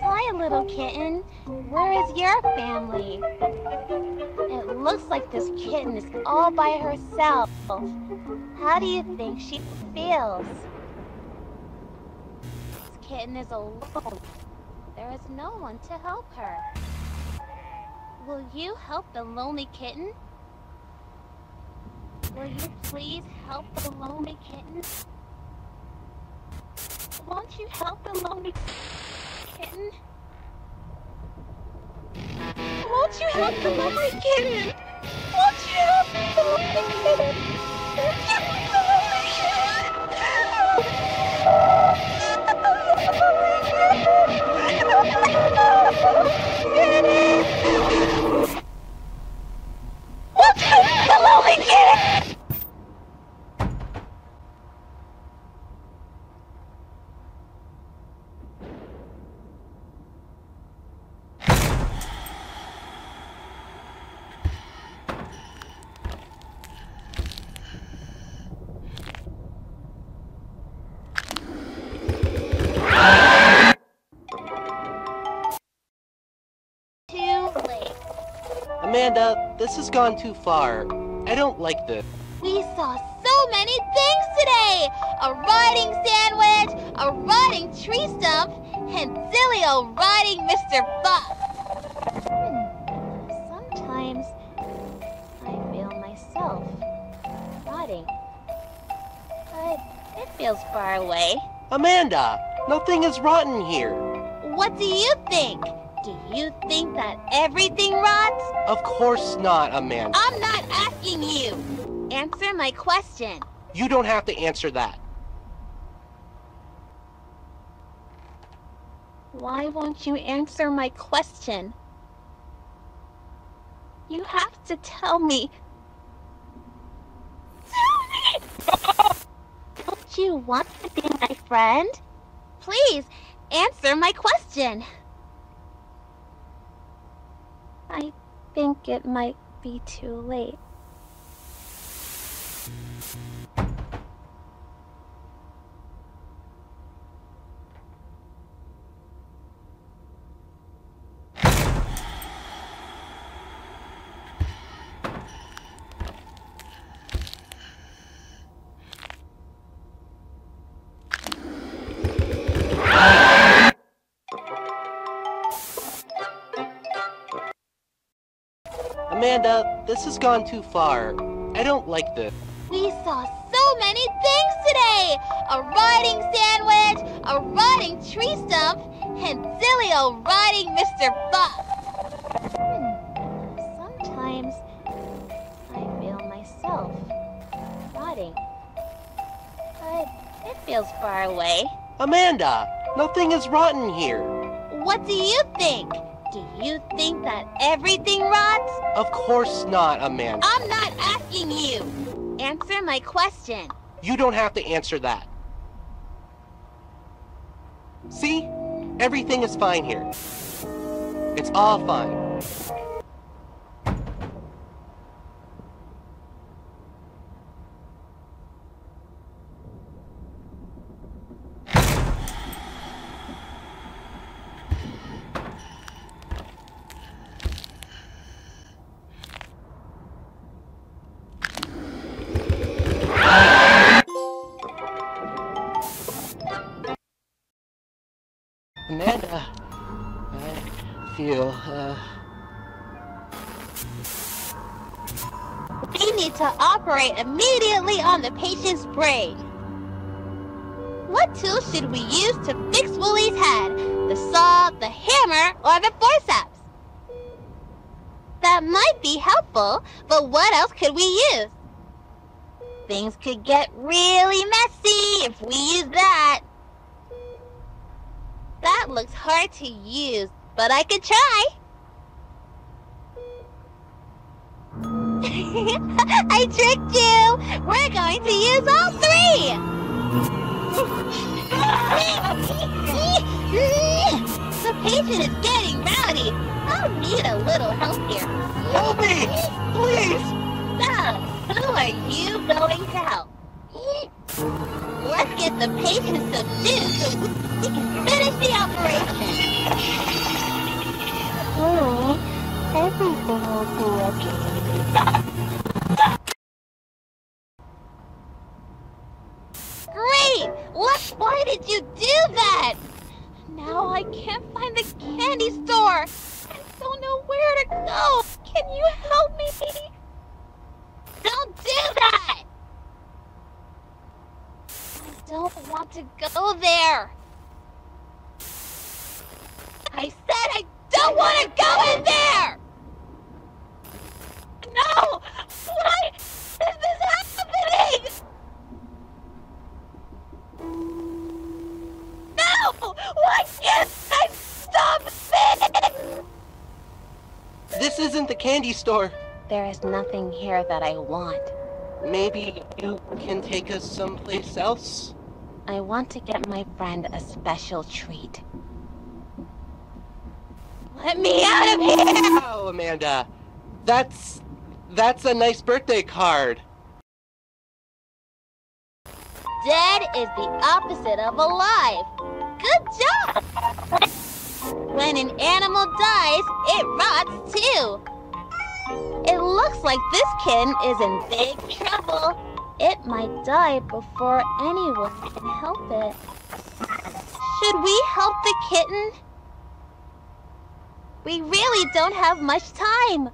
Hi, little kitten. Where is your family? It looks like this kitten is all by herself. How do you think she feels? This kitten is alone. There is no one to help her. Will you help the lonely kitten? Will you please help the lonely kitten? Won't you help the lonely kitten? Won't you help the lonely kitten? Won't you help the lonely kitten? Help the lonely kitten? Amanda, this has gone too far. I don't like this. We saw so many things today! A rotting sandwich, a rotting tree stump, and Zilio riding Mr. Fox. Hmm. Sometimes I feel myself rotting. But it feels far away. Amanda, nothing is rotten here. What do you think? You think that everything rots? Of course not, Amanda. I'm not asking you. Answer my question. You don't have to answer that. Why won't you answer my question? You have to tell me. Don't you want to be my friend? Please, answer my question. I think it might be too late. Amanda, this has gone too far. I don't like this. We saw so many things today! A rotting sandwich, a rotting tree stump, and Zilio riding Mr. Fox. Hmm. Sometimes I feel myself rotting. But it feels far away. Amanda, nothing is rotten here. What do you think? Do you think that everything rots? Of course not, Amanda. I'm not asking you. Answer my question. You don't have to answer that. See? Everything is fine here. It's all fine. To operate immediately on the patient's brain. What tool should we use to fix Wooly's head? The saw, the hammer, or the forceps? That might be helpful, but what else could we use? Things could get really messy if we use that. That looks hard to use, but I could try. I tricked you! We're going to use all three! the patient is getting rowdy. I'll need a little help here. help me! Please! So, who are you going to help? Let's get the patient subdued so we can finish the operation. Hurry, everything will be okay. Great! What? Why did you do that? Now I can't find the candy store. I don't know where to go. Can you help me? Don't do that! I don't want to go there. Isn't the candy store. There is nothing here that I want. Maybe you can take us someplace else? I want to get my friend a special treat. Let me out of here! Oh, Amanda. That's. That's a nice birthday card. Dead is the opposite of alive. Good job! When an animal dies, it rots too. It looks like this kitten is in big trouble. It might die before anyone can help it. Should we help the kitten? We really don't have much time.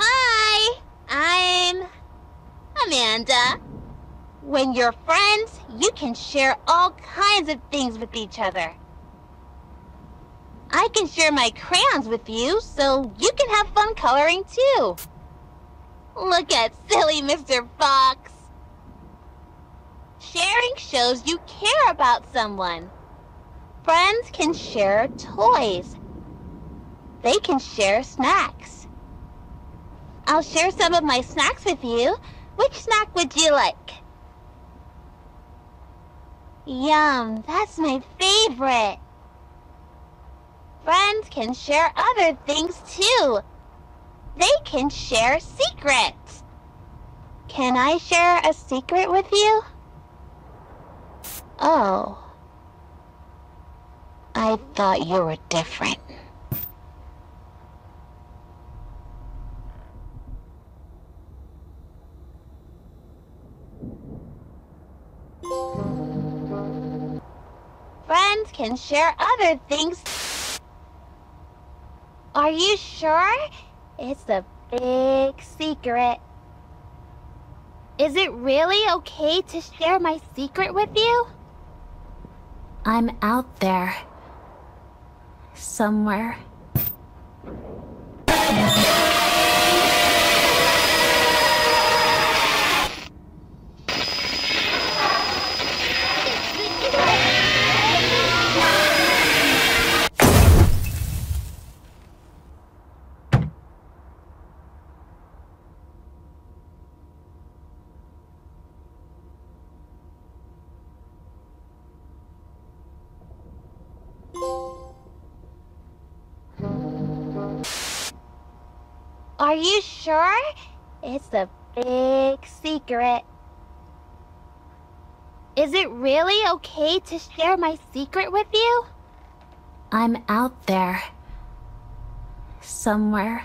Hi, I'm Amanda. When you're friends, you can share all kinds of things with each other. I can share my crayons with you, so you can have fun coloring too. Look at silly Mr. Fox. Sharing shows you care about someone. Friends can share toys. They can share snacks. I'll share some of my snacks with you. Which snack would you like? Yum, that's my favorite. Friends can share other things too. They can share secrets. Can I share a secret with you? Oh. I thought you were different. Can share other things. Are you sure? It's a big secret. Is it really okay to share my secret with you? I'm out there. Somewhere. Are you sure? It's a big secret. Is it really okay to share my secret with you? I'm out there. Somewhere.